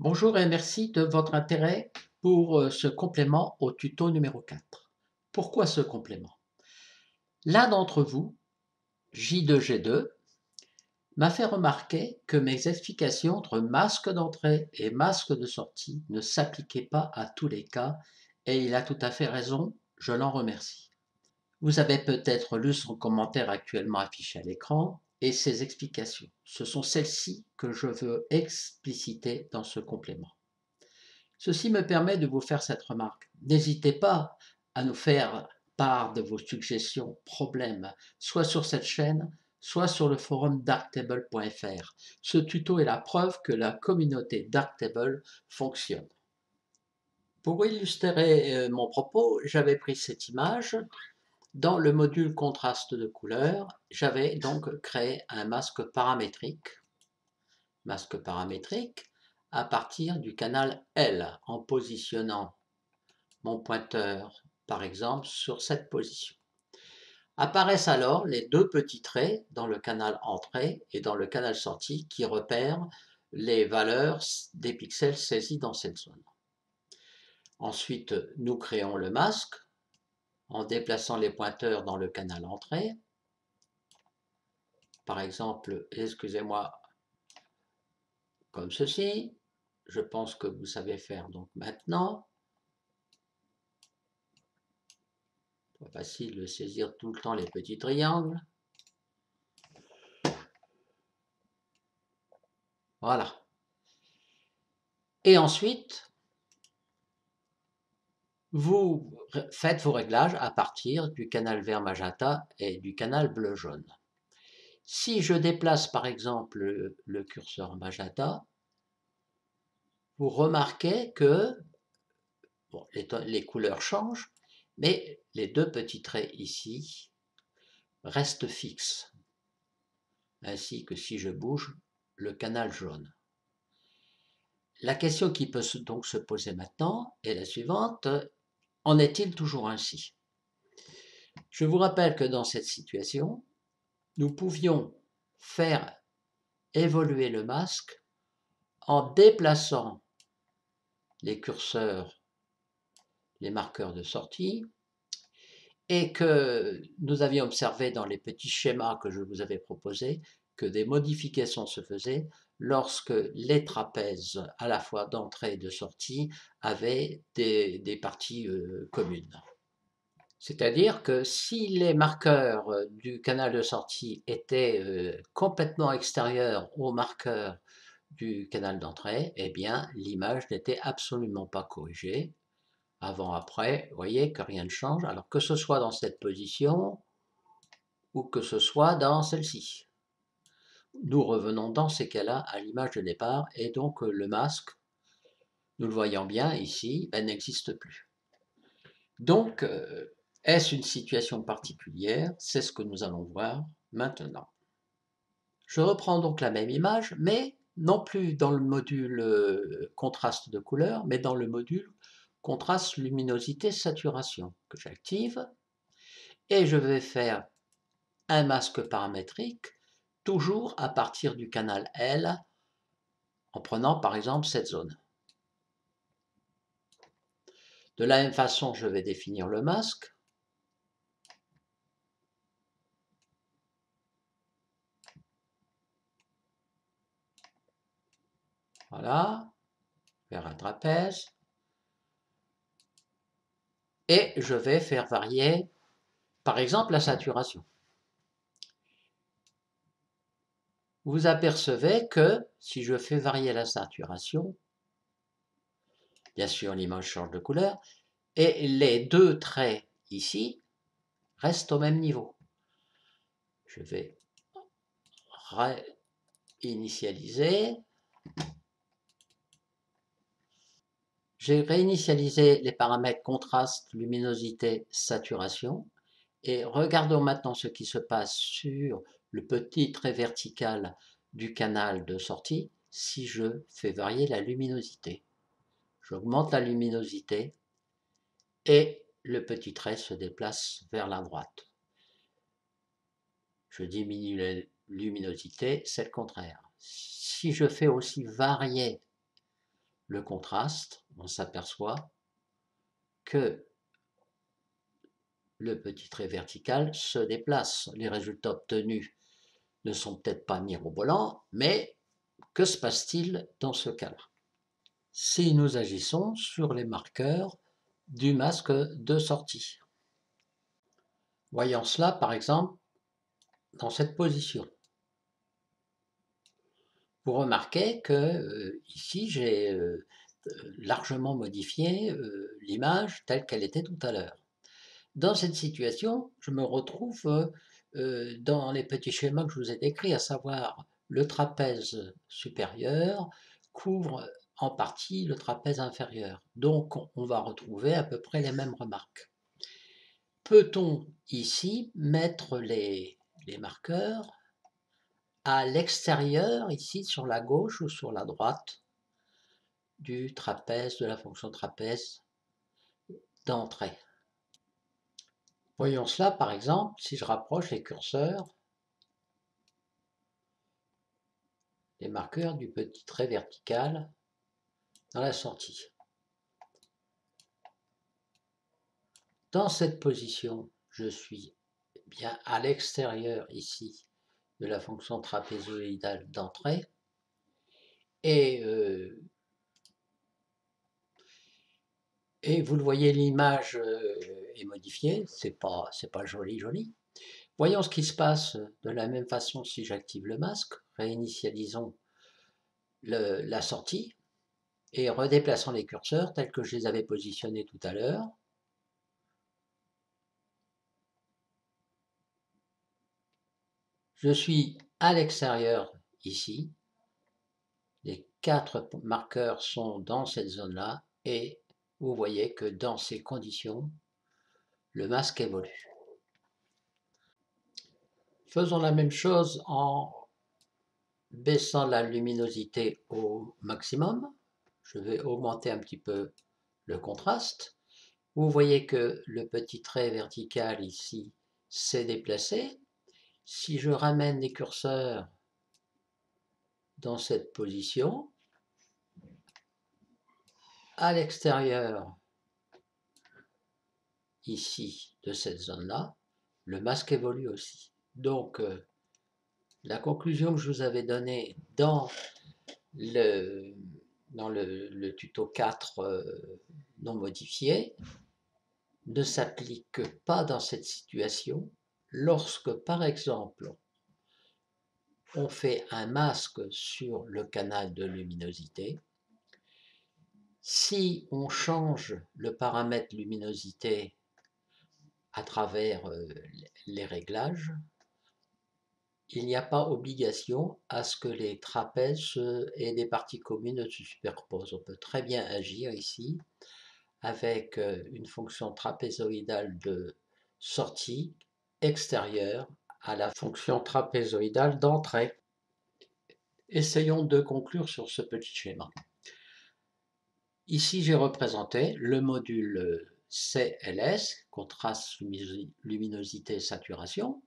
Bonjour et merci de votre intérêt pour euh, ce complément au tuto numéro 4. Pourquoi ce complément? L'un d'entre vous, J2G2, m'a fait remarquer que mes explications entre masque d'entrée et masque de sortie ne s'appliquaient pas à tous les cas et il a tout à fait raison, je l'en remercie. Vous avez peut-être lu son commentaire actuellement affiché à l'écran et ses explications. Ce sont celles-ci que je veux expliciter dans ce complément. Ceci me permet de vous faire cette remarque. N'hésitez pas à nous faire part de vos suggestions, problèmes, soit sur cette chaîne, soit sur le forum darktable.fr. Ce tuto est la preuve que la communauté Darktable fonctionne. Pour illustrer euh, mon propos, j'avais pris cette image dans le module contraste de couleur, j'avais donc créé un masque paramétrique, masque paramétrique à partir du canal L en positionnant mon pointeur par exemple sur cette position. Apparaissent alors les deux petits traits dans le canal entrée et dans le canal sortie qui repèrent les valeurs des pixels saisis dans cette zone. Ensuite, nous créons le masque en déplaçant les pointeurs dans le canal entrée. Par exemple, excusez-moi, comme ceci. Je pense que vous savez faire donc maintenant. Pas facile de saisir tout le temps les petits triangles. Voilà. Et ensuite, vous faites vos réglages à partir du canal vert magenta et du canal bleu jaune. Si je déplace par exemple le curseur magenta, vous remarquez que les, couleurs changent, mais les deux petits traits ici restent fixes, ainsi que si je bouge le canal jaune. La question qui peut donc se poser maintenant est la suivante. En est-il toujours ainsi? Je vous rappelle que dans cette situation, nous pouvions faire évoluer le masque en déplaçant les curseurs, les marqueurs de sortie, et que nous avions observé dans les petits schémas que je vous avais proposés que des modifications se faisaient lorsque les trapèzes, à la fois d'entrée et de sortie, avaient des, parties euh, communes. C'est-à-dire que si les marqueurs euh, du canal de sortie étaient euh, complètement extérieurs aux marqueurs du canal d'entrée, eh bien l'image n'était absolument pas corrigée. Avant, après, vous voyez que rien ne change, alors que ce soit dans cette position ou que ce soit dans celle-ci nous revenons dans ces cas-là à l'image de départ et donc euh, le masque, nous le voyons bien ici, ben, n'existe plus. Donc, euh, est-ce une situation particulière? C'est ce que nous allons voir maintenant. Je reprends donc la même image, mais non plus dans le module euh, contraste de couleur, mais dans le module contraste luminosité saturation que j'active. Et je vais faire un masque paramétrique toujours à partir du canal L, en prenant par exemple cette zone. De la même façon, je vais définir le masque. Voilà, vers un trapèze. Et je vais faire varier, par exemple, la saturation. Vous apercevez que si je fais varier la saturation, bien sûr l'image change de couleur, et les deux traits ici restent au même niveau. Je vais réinitialiser. J'ai réinitialisé les paramètres contraste, luminosité, saturation. Et regardons maintenant ce qui se passe sur le petit trait vertical du canal de sortie si je fais varier la luminosité. J'augmente la luminosité et le petit trait se déplace vers la droite. Je diminue la luminosité, c'est le contraire. Si je fais aussi varier le contraste, on s'aperçoit que le petit trait vertical se déplace. Les résultats obtenus ne sont peut-être pas mirobolants, mais que se passe-t-il dans ce cas-là? Si nous agissons sur les marqueurs du masque de sortie. Voyons cela par exemple dans cette position. Vous remarquez que euh, ici j'ai euh, largement modifié euh, l'image telle qu'elle était tout à l'heure. Dans cette situation, je me retrouve dans les petits schémas que je vous ai décrits, à savoir le trapèze supérieur couvre en partie le trapèze inférieur. Donc on va retrouver à peu près les mêmes remarques. Peut-on ici mettre les, les marqueurs à l'extérieur, ici sur la gauche ou sur la droite du trapèze, de la fonction trapèze d'entrée? Voyons cela par exemple si je rapproche les curseurs, les marqueurs du petit trait vertical dans la sortie. Dans cette position, je suis bien à l'extérieur ici de la fonction trapézoïdale d'entrée et euh, Et vous le voyez, l'image euh, est modifiée, c'est pas, pas joli joli. Voyons ce qui se passe de la même façon si j'active le masque, réinitialisons la sortie et redéplaçons les curseurs tels que je les avais positionnés tout à l'heure. Je suis à l'extérieur ici. Les quatre marqueurs sont dans cette zone-là et vous voyez que dans ces conditions, le masque évolue. Faisons la même chose en baissant la luminosité au maximum. Je vais augmenter un petit peu le contraste. Vous voyez que le petit trait vertical ici s'est déplacé. Si je ramène les curseurs dans cette position, à l'extérieur, ici, de cette zone-là, le masque évolue aussi. Donc, euh, la conclusion que je vous avais donnée dans le, tuto 4 euh, non modifié ne s'applique pas dans cette situation lorsque, par exemple, on fait un masque sur le canal de luminosité si on change le paramètre luminosité à travers euh, les réglages, il n'y a pas obligation à ce que les trapèzes et des parties communes se superposent. On peut très bien agir ici avec euh, une fonction trapézoïdale de sortie extérieure à la fonction trapézoïdale d'entrée. Essayons de conclure sur ce petit schéma. Ici, j'ai représenté le module euh, CLS, contraste, luminosité, saturation,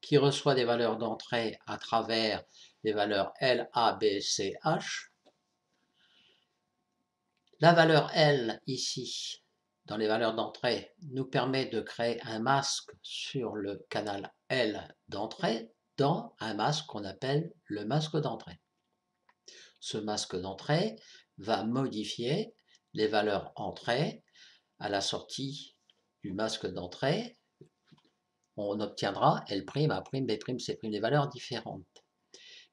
qui reçoit des valeurs d'entrée à travers les valeurs L, A, B, C, H. La valeur L, ici, dans les valeurs d'entrée, nous permet de créer un masque sur le canal L d'entrée dans un masque qu'on appelle le masque d'entrée. Ce masque d'entrée va modifier les valeurs entrées à la sortie du masque d'entrée. On obtiendra L', A', B', C', des valeurs différentes.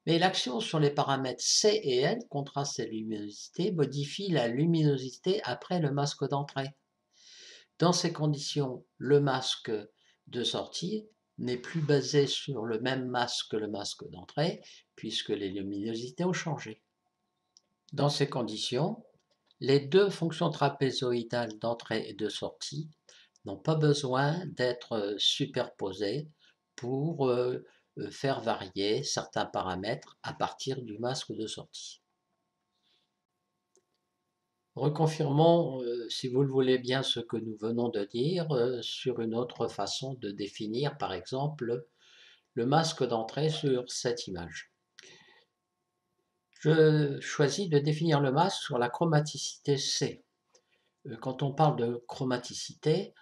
Mais l'action sur les paramètres C et L, contraste et luminosité, modifie la luminosité après le masque d'entrée. Dans ces conditions, le masque de sortie n'est plus basé sur le même masque que le masque d'entrée, puisque les luminosités ont changé. Dans ces conditions, les deux fonctions trapézoïdales d'entrée et de sortie n'ont pas besoin d'être euh, superposées pour euh, euh, faire varier certains paramètres à partir du masque de sortie. Reconfirmons, si vous le voulez bien, ce que nous venons de dire sur une autre façon de définir, par exemple, le masque d'entrée sur cette image. Je choisis de définir le masque sur la chromaticité C. Euh, quand on parle de chromaticité,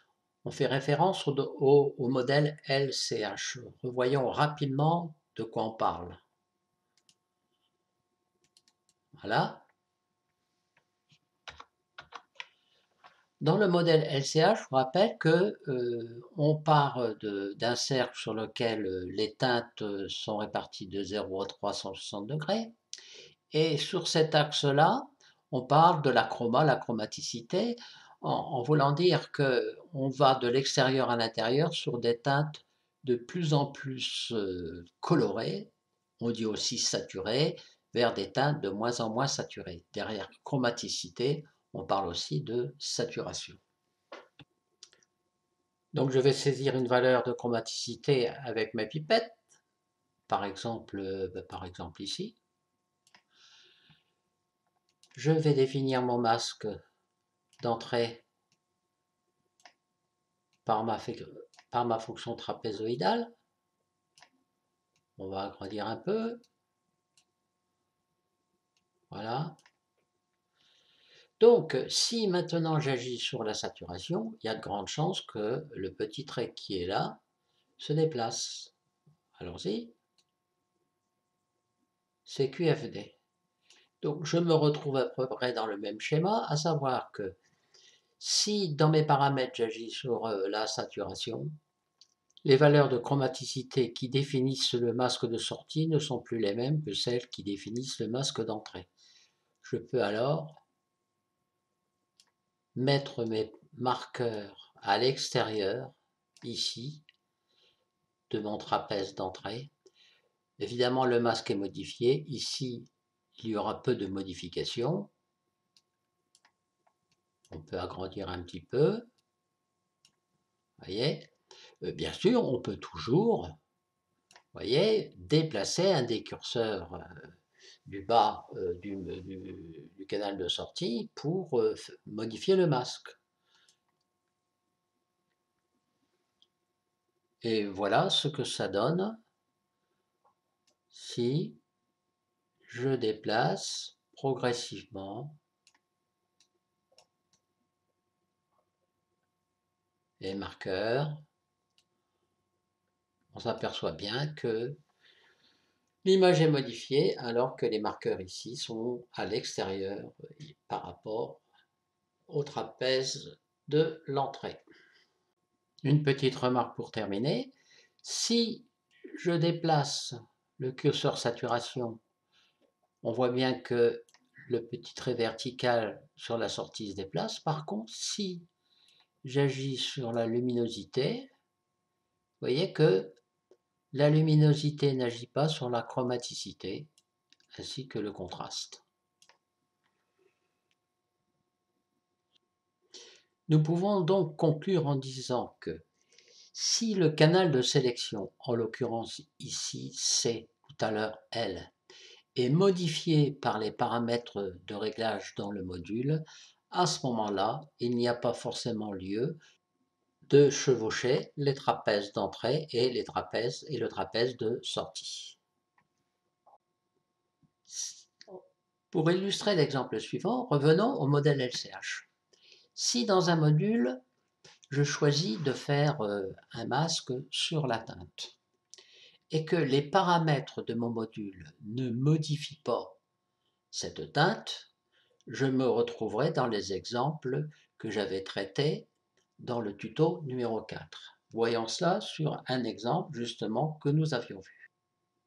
on fait référence au, modèle LCH. Revoyons rapidement de quoi on parle. Voilà. Dans le modèle LCH, je vous rappelle que euh, on part d'un cercle sur lequel euh, les teintes sont réparties de 0 à 360 degrés. Et sur cet axe-là, on parle de la chroma, la chromaticité, en, voulant dire qu'on va de l'extérieur à l'intérieur sur des teintes de plus en plus colorées, on dit aussi saturées, vers des teintes de moins en moins saturées. Derrière chromaticité, on parle aussi de saturation. Donc je vais saisir une valeur de chromaticité avec ma pipette, par exemple, euh, par exemple ici. Je vais définir mon masque d'entrée par ma, fonction trapézoïdale. On va agrandir un peu. Voilà. Donc, si maintenant j'agis sur la saturation, il y a de grandes chances que le petit trait qui est là se déplace. Allons-y. C'est QFD. Donc, je me retrouve à peu près dans le même schéma, à savoir que si dans mes paramètres j'agis sur euh, la saturation, les valeurs de chromaticité qui définissent le masque de sortie ne sont plus les mêmes que celles qui définissent le masque d'entrée. Je peux alors mettre mes marqueurs à l'extérieur, ici, de mon trapèze d'entrée. Évidemment, le masque est modifié. Ici, il y aura peu de modifications. On peut agrandir un petit peu. voyez? Euh, Bien sûr, on peut toujours voyez, déplacer un des curseurs euh, du bas euh, du, canal de sortie pour modifier le masque. Et voilà ce que ça donne si je déplace progressivement les marqueurs. On s'aperçoit bien que L'image est modifiée alors que les marqueurs ici sont à l'extérieur par rapport au trapèze de l'entrée. Une petite remarque pour terminer. Si je déplace le curseur saturation, on voit bien que le petit trait vertical sur la sortie se déplace. Par contre, si j'agis sur la luminosité, vous voyez que la luminosité n'agit pas sur la chromaticité, ainsi que le contraste. Nous pouvons donc conclure en disant que si le canal de sélection, en l'occurrence ici C, tout à l'heure L, est modifié par les paramètres de réglage dans le module, à ce moment-là, il n'y a pas forcément lieu de chevaucher les trapèzes d'entrée et les trapèzes et le trapèze de sortie. Pour illustrer l'exemple suivant, revenons au modèle LCH. Si dans un module, je choisis de faire euh, un masque sur la teinte et que les paramètres de mon module ne modifient pas cette teinte, je me retrouverai dans les exemples que j'avais traités dans le tuto numéro 4. Voyons cela sur un exemple justement que nous avions vu.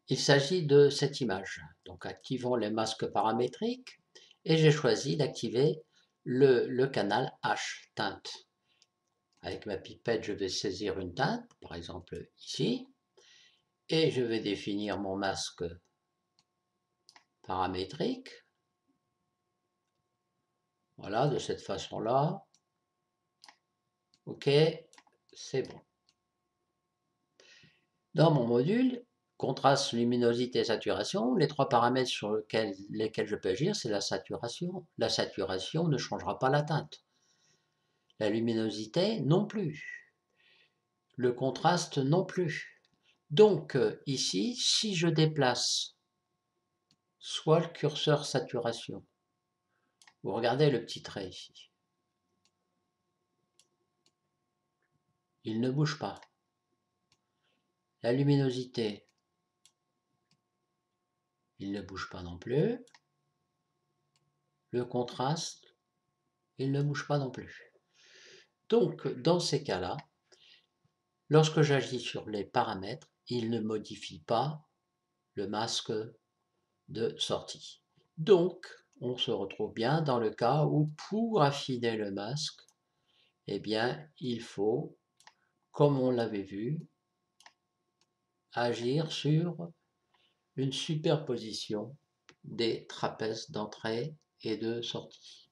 Il s'agit de cette image. Donc activons les masques paramétriques et j'ai choisi d'activer le, le, canal H teinte. Avec ma pipette, je vais saisir une teinte, par exemple ici, et je vais définir mon masque paramétrique. Voilà, de cette façon-là. OK, c'est bon. Dans mon module, contraste, luminosité, saturation, les trois paramètres sur lesquels, lesquels je peux agir, c'est la saturation. La saturation ne changera pas la teinte. La luminosité non plus. Le contraste non plus. Donc euh, ici, si je déplace soit le curseur saturation. Vous regardez le petit trait ici. Il ne bouge pas. La luminosité, il ne bouge pas non plus. Le contraste, il ne bouge pas non plus. Donc, dans ces cas-là, lorsque j'agis sur les paramètres, il ne modifie pas le masque de sortie. Donc, on se retrouve bien dans le cas où pour affiner le masque, eh bien, il faut, comme on l'avait vu, agir sur une superposition des trapèzes d'entrée et de sortie.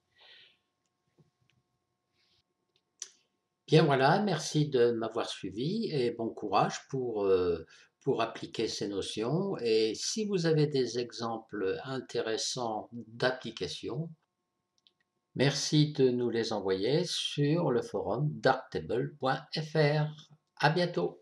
Bien voilà, merci de m'avoir suivi et bon courage pour, euh, pour appliquer ces notions. Et si vous avez des exemples intéressants d'application, merci de nous les envoyer sur le forum darktable.fr. À bientôt.